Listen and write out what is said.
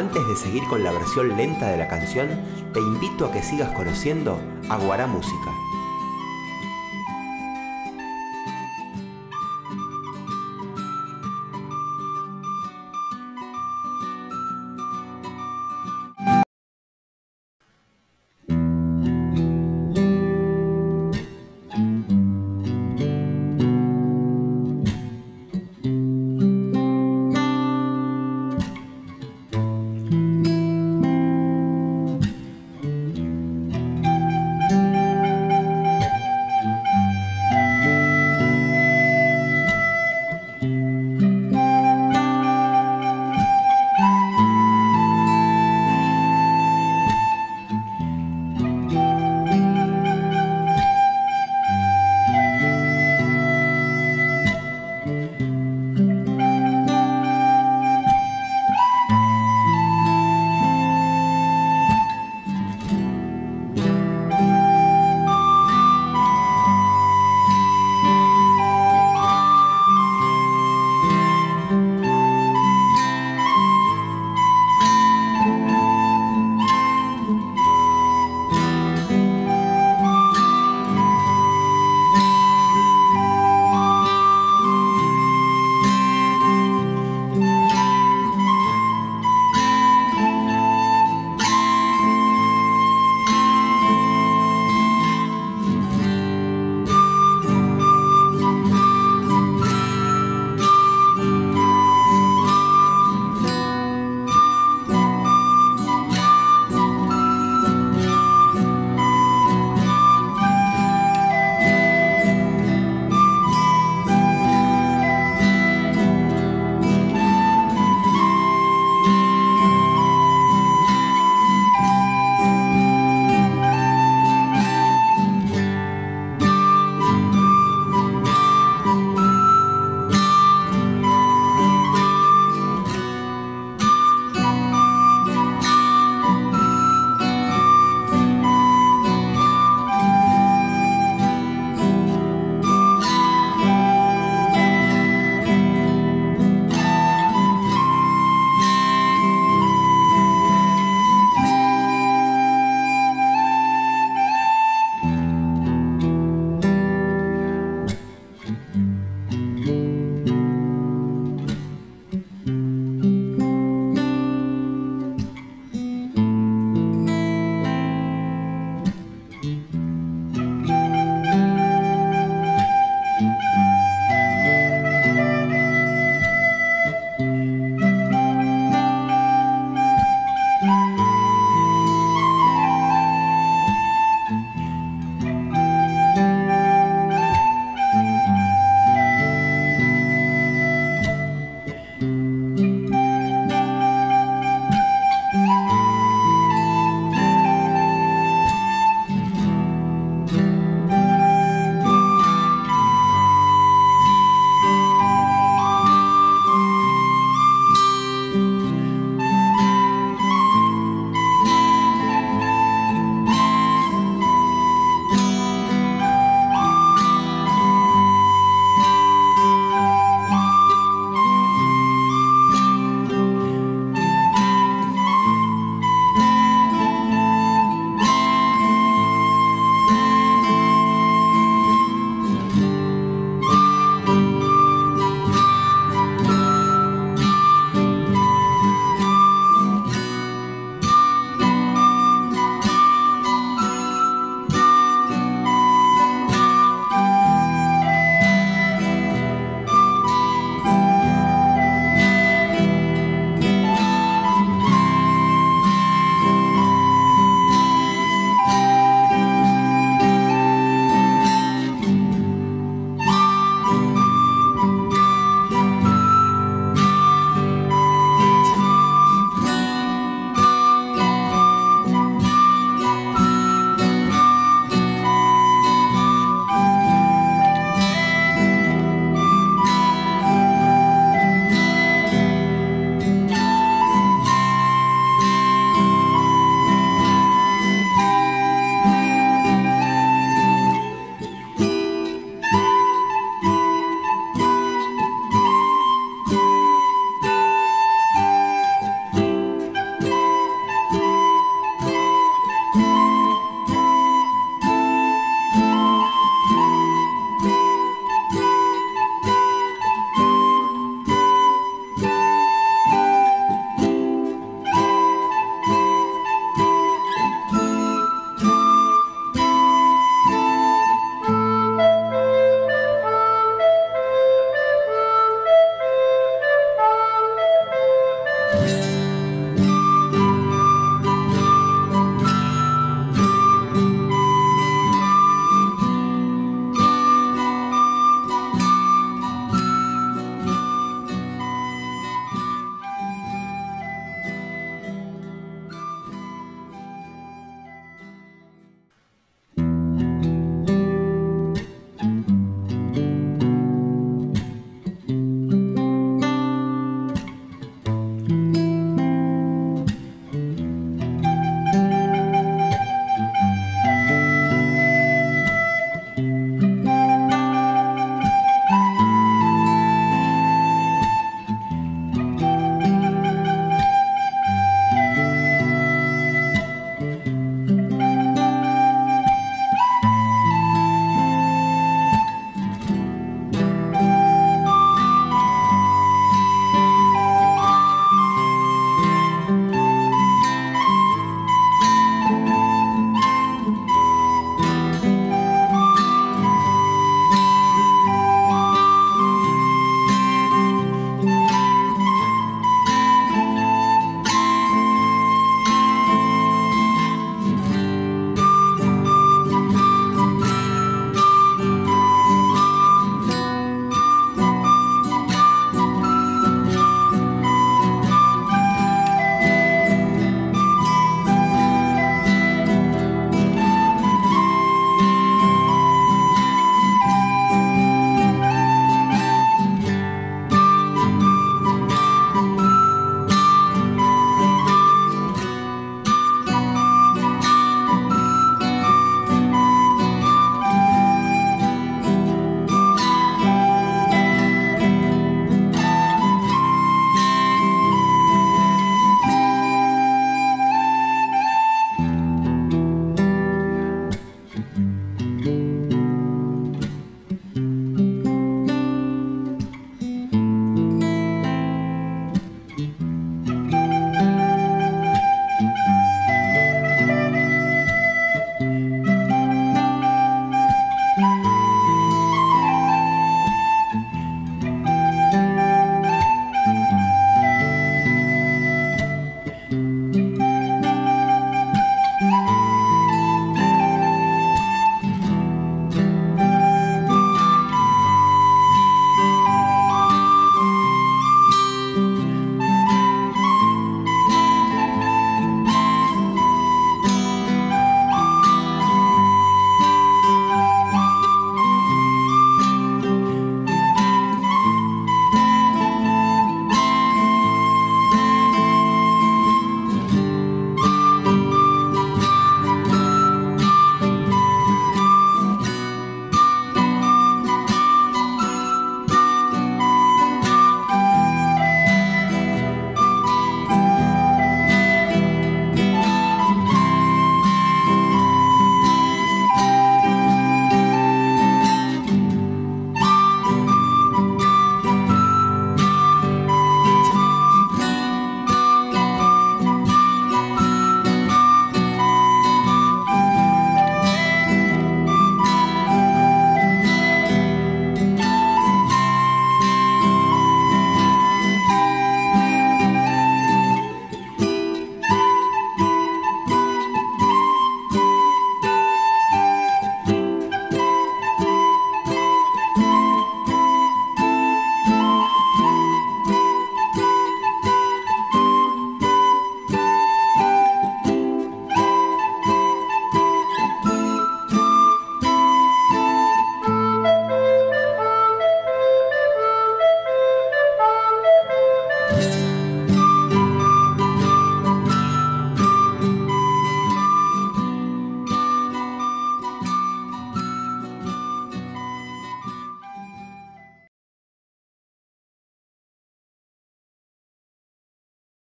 Antes de seguir con la versión lenta de la canción, te invito a que sigas conociendo a Guará Música,